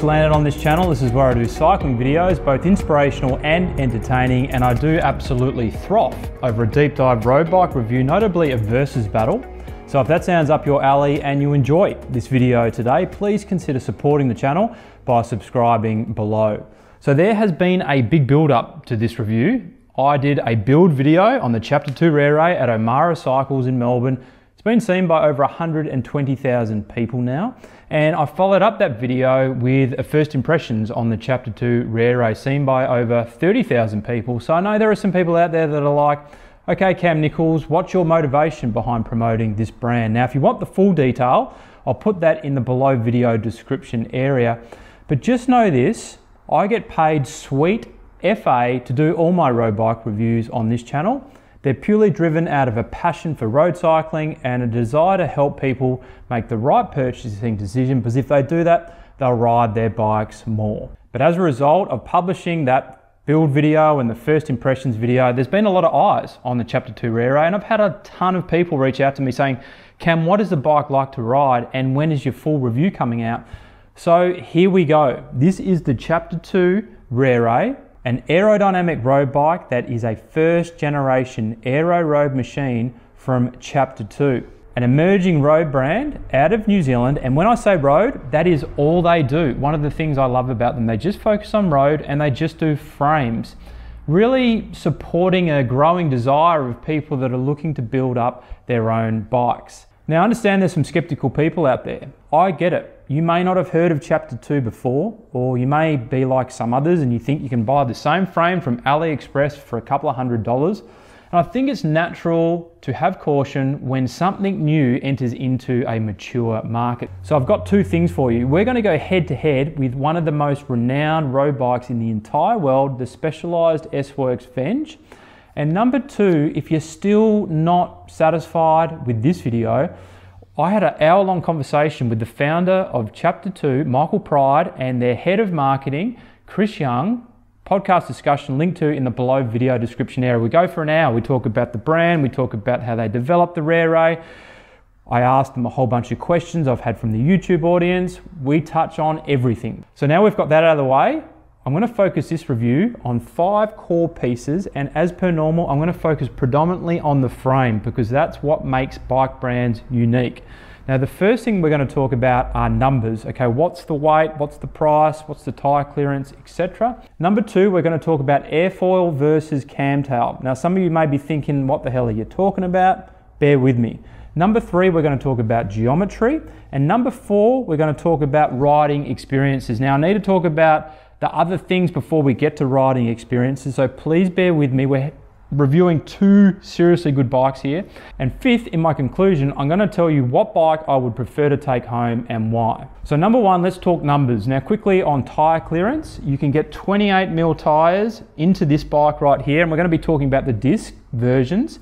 just landed on this channel. This is where I do cycling videos, both inspirational and entertaining, and I do absolutely throw over a deep dive road bike review, notably a versus battle. So if that sounds up your alley and you enjoy this video today, please consider supporting the channel by subscribing below. So there has been a big build up to this review. I did a build video on the Chapter 2 Rere at Omara Cycles in Melbourne it's been seen by over 120,000 people now, and I followed up that video with a first impressions on the Chapter 2 Rere seen by over 30,000 people. So I know there are some people out there that are like, okay, Cam Nicholls, what's your motivation behind promoting this brand? Now, if you want the full detail, I'll put that in the below video description area. But just know this, I get paid sweet FA to do all my road bike reviews on this channel. They're purely driven out of a passion for road cycling and a desire to help people make the right purchasing decision because if they do that, they'll ride their bikes more. But as a result of publishing that build video and the first impressions video, there's been a lot of eyes on the Chapter 2 Rere and I've had a ton of people reach out to me saying, Cam, what is the bike like to ride and when is your full review coming out? So here we go. This is the Chapter 2 Rere an aerodynamic road bike that is a first generation aero road machine from Chapter 2. An emerging road brand out of New Zealand, and when I say road, that is all they do. One of the things I love about them, they just focus on road and they just do frames. Really supporting a growing desire of people that are looking to build up their own bikes. Now, I understand there's some skeptical people out there. I get it. You may not have heard of chapter 2 before, or you may be like some others and you think you can buy the same frame from AliExpress for a couple of hundred dollars. And I think it's natural to have caution when something new enters into a mature market. So I've got two things for you. We're going to go head to head with one of the most renowned road bikes in the entire world, the Specialized S-Works Venge. And number two, if you're still not satisfied with this video, I had an hour long conversation with the founder of Chapter 2, Michael Pryde, and their head of marketing, Chris Young. Podcast discussion linked to in the below video description area. We go for an hour. We talk about the brand, we talk about how they developed the Rere. I asked them a whole bunch of questions I've had from the YouTube audience. We touch on everything. So now we've got that out of the way. I'm going to focus this review on five core pieces and as per normal I'm going to focus predominantly on the frame because that's what makes bike brands unique. Now the first thing we're going to talk about are numbers. Okay, what's the weight, what's the price, what's the tire clearance, etc. Number two, we're going to talk about airfoil versus Kammtail. Now some of you may be thinking, what the hell are you talking about? Bear with me. Number three, we're going to talk about geometry. And number four, we're going to talk about riding experiences. Now I need to talk about the other things before we get to riding experiences. So please bear with me. We're reviewing two seriously good bikes here. And fifth, in my conclusion, I'm going to tell you what bike I would prefer to take home and why. So number one, let's talk numbers. Now quickly on tire clearance, you can get 28 mil tires into this bike right here. And we're going to be talking about the disc versions.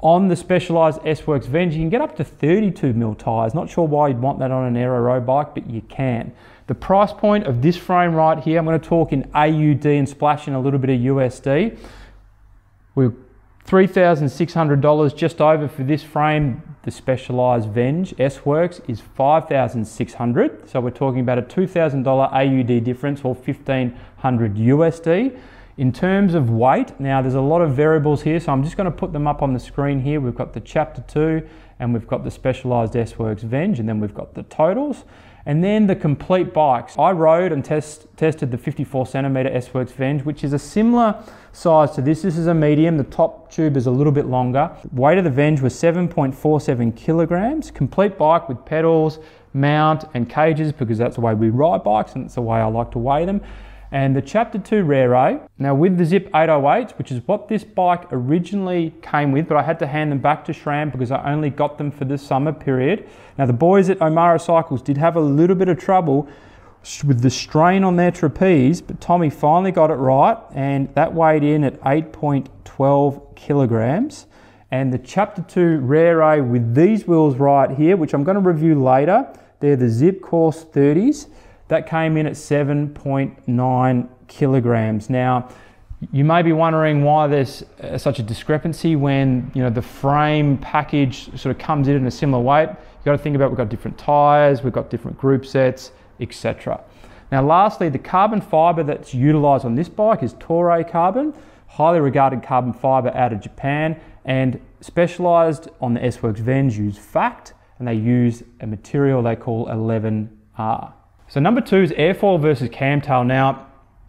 On the Specialized S-Works Venge, you can get up to 32 mil tires. Not sure why you'd want that on an aero road bike, but you can. The price point of this frame right here, I'm going to talk in AUD and splash in a little bit of USD. We're $3,600 just over for this frame. The Specialized Venge S-Works is 5,600. So we're talking about a $2,000 AUD difference or 1,500 USD. In terms of weight, now there's a lot of variables here, so I'm just going to put them up on the screen here. We've got the Chapter 2 and we've got the Specialized S-Works Venge and then we've got the totals. And then the complete bikes. I rode and test, tested the 54 centimeter S-Works Venge, which is a similar size to this. This is a medium. The top tube is a little bit longer. Weight of the Venge was 7.47 kilograms. Complete bike with pedals, mount, and cages because that's the way we ride bikes and it's the way I like to weigh them and the Chapter 2 Rare eh? Now with the Zipp 808s, which is what this bike originally came with, but I had to hand them back to SRAM because I only got them for the summer period. Now the boys at Omara Cycles did have a little bit of trouble with the strain on their trapeze, but Tommy finally got it right, and that weighed in at 8.12 kilograms. And the Chapter 2 Rare eh, with these wheels right here, which I'm going to review later, they're the Zipp Course 30s. That came in at 7.9 kilograms. Now, you may be wondering why there's uh, such a discrepancy when you know the frame package sort of comes in in a similar weight. You've got to think about we've got different tires, we've got different group sets, etc. Now lastly, the carbon fibre that's utilised on this bike is Toray Carbon, highly regarded carbon fibre out of Japan and specialised on the S-Works Venge use FACT and they use a material they call 11R. So number two is airfoil versus Kammtail. Now,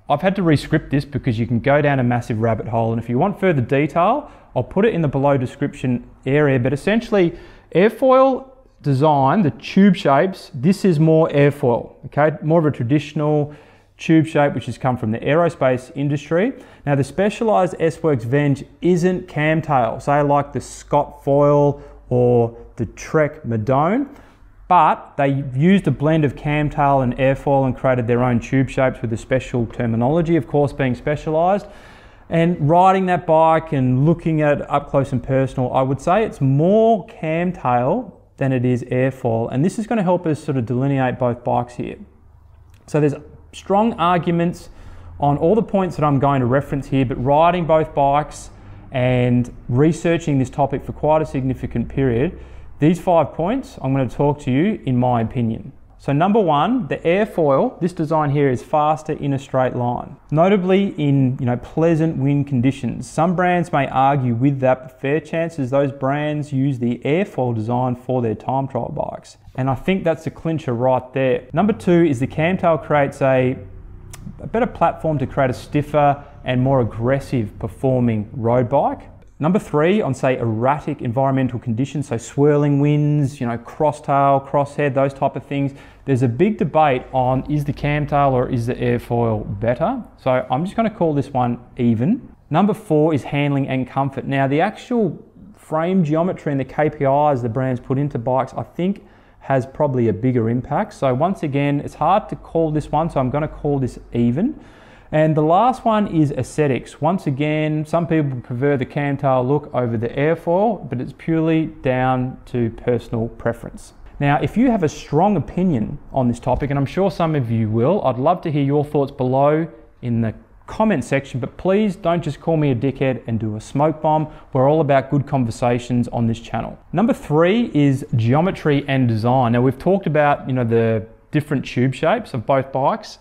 I've had to re-script this because you can go down a massive rabbit hole and if you want further detail, I'll put it in the below description area, but essentially airfoil design, the tube shapes, this is more airfoil, okay? More of a traditional tube shape which has come from the aerospace industry. Now the specialized S-Works Venge isn't Kammtail, say like the Scott Foil or the Trek Madone but they used a blend of Kammtail and airfoil and created their own tube shapes with a special terminology, of course, being specialized. And riding that bike and looking at it up close and personal, I would say it's more Kammtail than it is airfoil. And this is going to help us sort of delineate both bikes here. So there's strong arguments on all the points that I'm going to reference here, but riding both bikes and researching this topic for quite a significant period, these five points I'm going to talk to you in my opinion. So number one, the airfoil, this design here is faster in a straight line. Notably in you know pleasant wind conditions. Some brands may argue with that, but fair chances those brands use the airfoil design for their time trial bikes. And I think that's the clincher right there. Number two is the Kammtail creates a, a better platform to create a stiffer and more aggressive performing road bike. Number three, on say erratic environmental conditions, so swirling winds, you know, crosstail, crosshead, those type of things. There's a big debate on is the Kammtail or is the airfoil better? So I'm just going to call this one even. Number four is handling and comfort. Now the actual frame geometry and the KPIs the brands put into bikes, I think has probably a bigger impact. So once again, it's hard to call this one, so I'm going to call this even. And the last one is aesthetics. Once again, some people prefer the Kammtail look over the airfoil, but it's purely down to personal preference. Now, if you have a strong opinion on this topic, and I'm sure some of you will, I'd love to hear your thoughts below in the comment section, but please don't just call me a dickhead and do a smoke bomb. We're all about good conversations on this channel. Number three is geometry and design. Now we've talked about, you know, the different tube shapes of both bikes.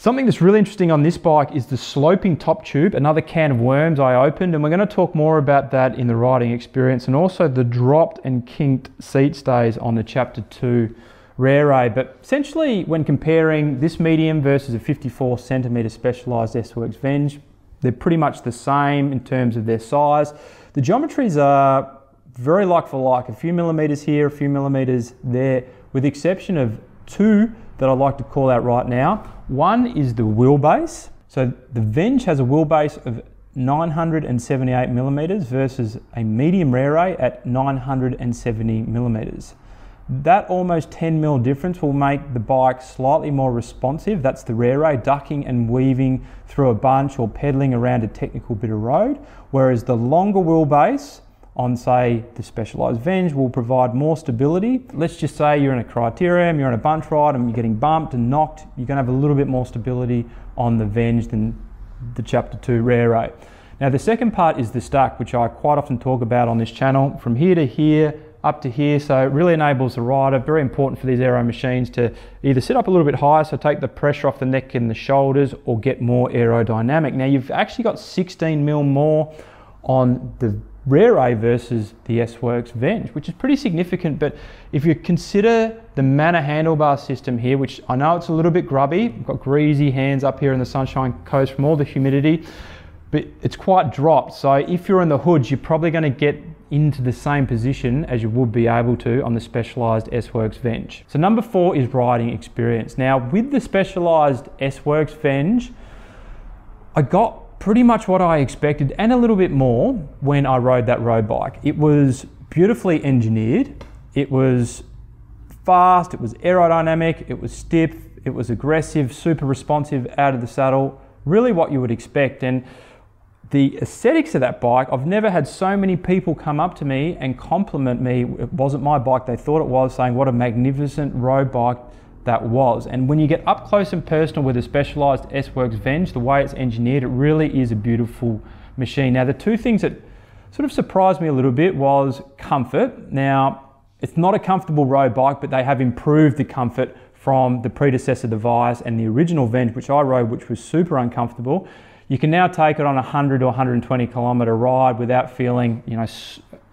Something that's really interesting on this bike is the sloping top tube, another can of worms I opened, and we're going to talk more about that in the riding experience and also the dropped and kinked seat stays on the Chapter 2 Rere. But essentially, when comparing this medium versus a 54 centimeter specialized S-Works Venge, they're pretty much the same in terms of their size. The geometries are very like for like, a few millimeters here, a few millimeters there, with the exception of two that I'd like to call out right now. One is the wheelbase. So the Venge has a wheelbase of 978 millimeters versus a medium Rere at 970 millimeters. That almost 10 mil difference will make the bike slightly more responsive. That's the Rere, ducking and weaving through a bunch or pedaling around a technical bit of road. Whereas the longer wheelbase on say the specialized Venge will provide more stability. Let's just say you're in a criterium, you're on a bunch ride and you're getting bumped and knocked, you're gonna have a little bit more stability on the Venge than the chapter two Rere. Now the second part is the stack, which I quite often talk about on this channel, from here to here, up to here, so it really enables the rider, very important for these aero machines to either sit up a little bit higher, so take the pressure off the neck and the shoulders, or get more aerodynamic. Now you've actually got 16 mil more on the Rere versus the S-Works Venge, which is pretty significant. But if you consider the Mana handlebar system here, which I know it's a little bit grubby, I've got greasy hands up here in the Sunshine Coast from all the humidity, but it's quite dropped. So if you're in the hoods, you're probably going to get into the same position as you would be able to on the Specialized S-Works Venge. So number four is riding experience. Now with the Specialized S-Works Venge, I got pretty much what I expected and a little bit more when I rode that road bike. It was beautifully engineered. It was fast, it was aerodynamic, it was stiff, it was aggressive, super responsive out of the saddle, really what you would expect. And the aesthetics of that bike, I've never had so many people come up to me and compliment me. It wasn't my bike, they thought it was, saying what a magnificent road bike that was. And when you get up close and personal with a specialized S-Works Venge, the way it's engineered, it really is a beautiful machine. Now, the two things that sort of surprised me a little bit was comfort. Now, it's not a comfortable road bike, but they have improved the comfort from the predecessor device and the original Venge, which I rode, which was super uncomfortable, you can now take it on a 100 or 120 kilometer ride without feeling, you know,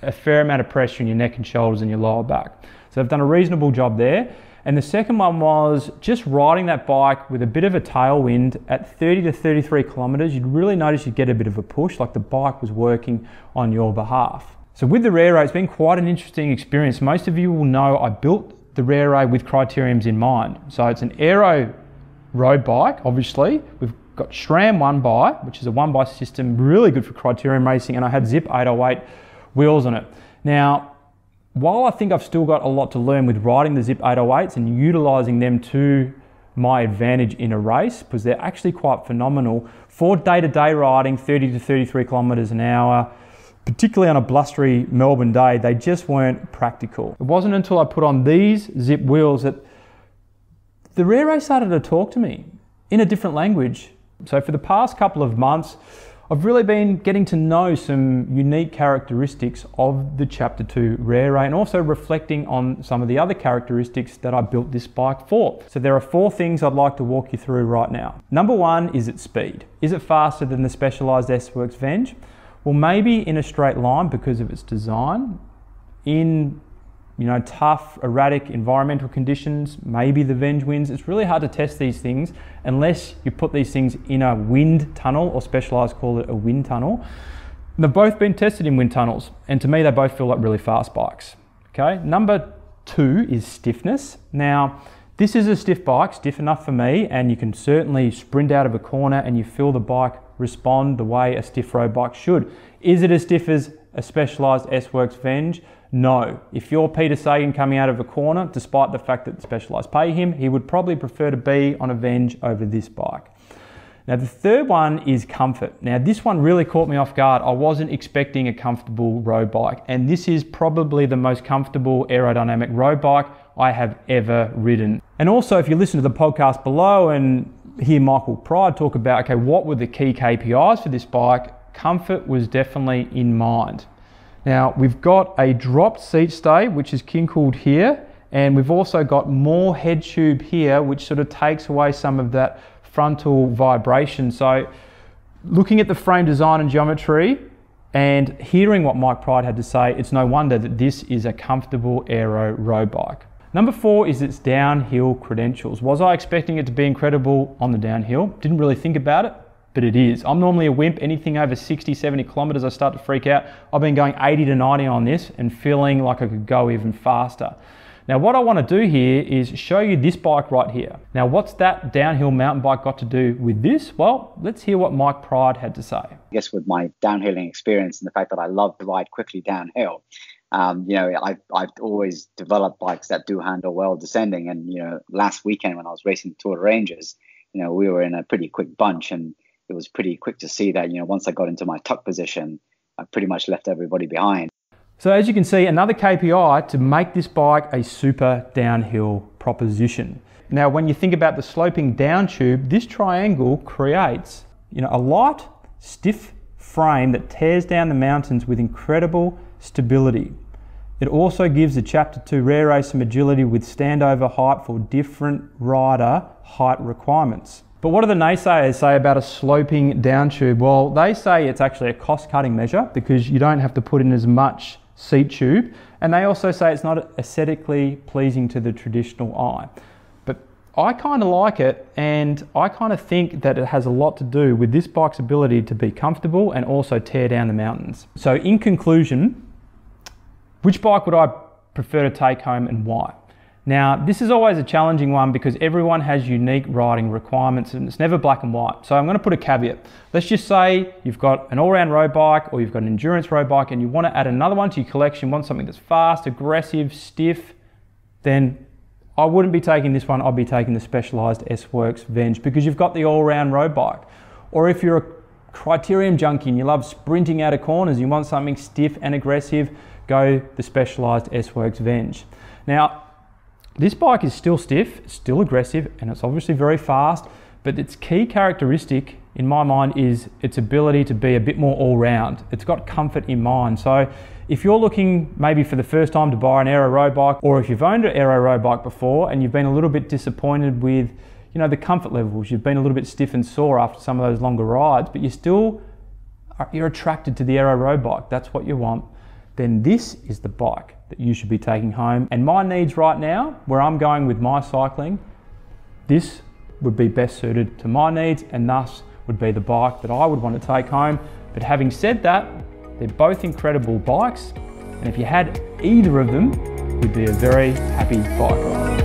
a fair amount of pressure in your neck and shoulders and your lower back. So they've done a reasonable job there. And the second one was just riding that bike with a bit of a tailwind at 30 to 33 kilometers, you'd really notice you'd get a bit of a push, like the bike was working on your behalf. So with the Rere it's been quite an interesting experience. Most of you will know I built the Rere with criteriums in mind. So it's an aero road bike, obviously. We've got SRAM 1 by, which is a 1 by system, really good for criterium racing, and I had Zipp 808 wheels on it. Now, while I think I've still got a lot to learn with riding the Zipp 808s and utilizing them to my advantage in a race, because they're actually quite phenomenal for day to day riding, 30 to 33 kilometers an hour, particularly on a blustery Melbourne day, they just weren't practical. It wasn't until I put on these Zipp wheels that the Rere started to talk to me in a different language. So for the past couple of months, I've really been getting to know some unique characteristics of the Chapter 2 Rere and also reflecting on some of the other characteristics that I built this bike for. So there are four things I'd like to walk you through right now. Number one is its speed. Is it faster than the Specialized S-Works Venge? Well, maybe in a straight line because of its design. In you know, tough, erratic environmental conditions, maybe the Venge wins. It's really hard to test these things unless you put these things in a wind tunnel, or Specialized call it a wind tunnel. And they've both been tested in wind tunnels, and to me, they both feel like really fast bikes. Okay, number two is stiffness. Now, this is a stiff bike, stiff enough for me, and you can certainly sprint out of a corner and you feel the bike respond the way a stiff road bike should. Is it as stiff as a Specialized S-Works Venge? No. If you're Peter Sagan coming out of a corner, despite the fact that the Specialized pay him, he would probably prefer to be on a Venge over this bike. Now the third one is comfort. Now this one really caught me off guard. I wasn't expecting a comfortable road bike and this is probably the most comfortable aerodynamic road bike I have ever ridden. And also if you listen to the podcast below and hear Michael Pryde talk about, okay, what were the key KPIs for this bike? Comfort was definitely in mind. Now we've got a dropped seat stay, which is kinkled here, and we've also got more head tube here, which sort of takes away some of that frontal vibration. So looking at the frame design and geometry and hearing what Mike Pryde had to say, it's no wonder that this is a comfortable aero road bike. Number four is its downhill credentials. Was I expecting it to be incredible on the downhill? Didn't really think about it but it is. I'm normally a wimp. Anything over 60, 70 kilometers, I start to freak out. I've been going 80 to 90 on this and feeling like I could go even faster. Now, what I want to do here is show you this bike right here. Now, what's that downhill mountain bike got to do with this? Well, let's hear what Mike Pryde had to say. I guess with my downhilling experience and the fact that I love to ride quickly downhill, um, you know, I've, I've always developed bikes that do handle well descending. And, you know, last weekend when I was racing the Tour de Rangers, you know, we were in a pretty quick bunch and it was pretty quick to see that, you know, once I got into my tuck position, I pretty much left everybody behind. So as you can see, another KPI to make this bike a super downhill proposition. Now, when you think about the sloping down tube, this triangle creates, you know, a light, stiff frame that tears down the mountains with incredible stability. It also gives the Chapter 2 Rere some agility with standover height for different rider height requirements. But what do the naysayers say about a sloping down tube? Well, they say it's actually a cost cutting measure because you don't have to put in as much seat tube. And they also say it's not aesthetically pleasing to the traditional eye. But I kind of like it and I kind of think that it has a lot to do with this bike's ability to be comfortable and also tear down the mountains. So in conclusion, which bike would I prefer to take home and why? Now, this is always a challenging one because everyone has unique riding requirements and it's never black and white. So I'm going to put a caveat. Let's just say you've got an all-round road bike or you've got an endurance road bike and you want to add another one to your collection, want something that's fast, aggressive, stiff, then I wouldn't be taking this one, I'd be taking the Specialized S-Works Venge because you've got the all-round road bike. Or if you're a criterium junkie and you love sprinting out of corners, you want something stiff and aggressive, go the Specialized S-Works Venge. Now, this bike is still stiff, still aggressive, and it's obviously very fast, but its key characteristic in my mind is its ability to be a bit more all round. It's got comfort in mind. So if you're looking maybe for the first time to buy an aero road bike, or if you've owned an aero road bike before and you've been a little bit disappointed with you know the comfort levels, you've been a little bit stiff and sore after some of those longer rides, but you're still you're attracted to the aero road bike. That's what you want. Then this is the bike that you should be taking home. And my needs right now, where I'm going with my cycling, this would be best suited to my needs and thus would be the bike that I would want to take home. But having said that, they're both incredible bikes. And if you had either of them, you'd be a very happy biker.